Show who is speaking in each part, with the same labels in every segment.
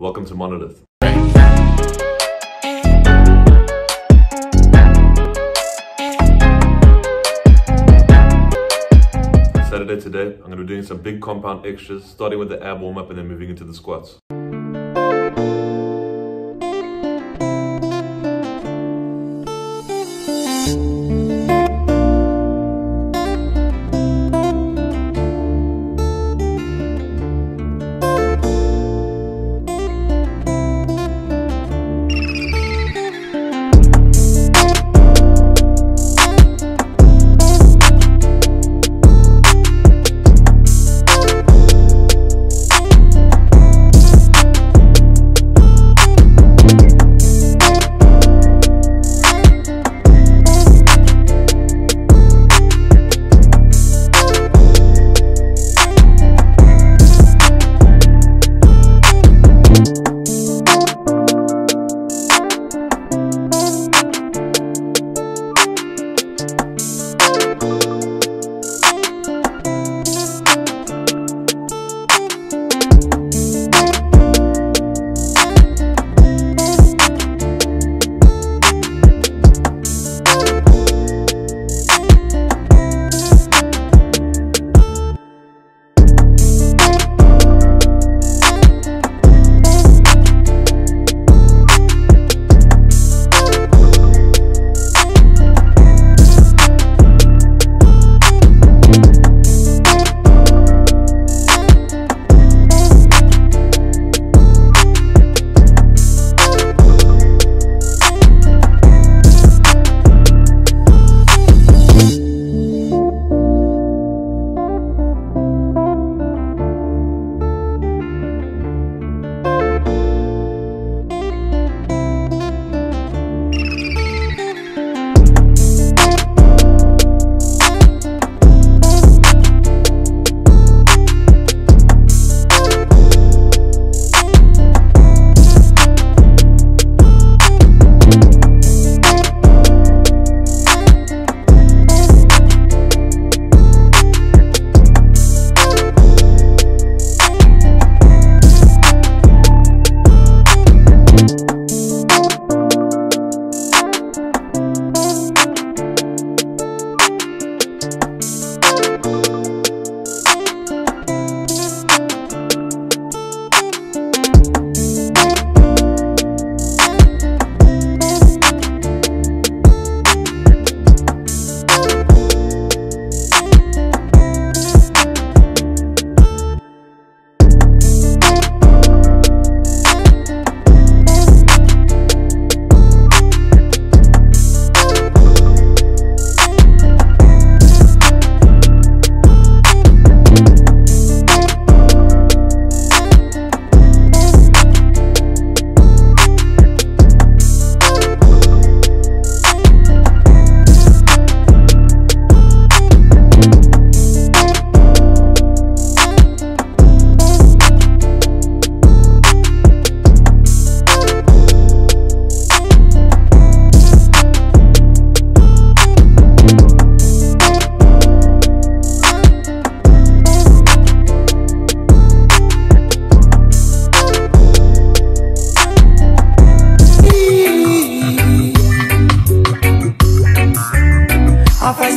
Speaker 1: Welcome to Monolith. Saturday today, I'm going to be doing some big compound extras, starting with the ab warm up and then moving into the squats.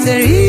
Speaker 2: misery